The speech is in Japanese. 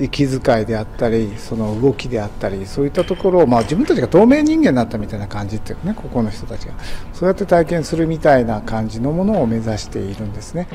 息遣いであったりその動きであったりそういったところを、まあ、自分たちが透明人間になったみたいな感じっていうかねここの人たちがそうやって体験するみたいな感じのものを目指しているんですね。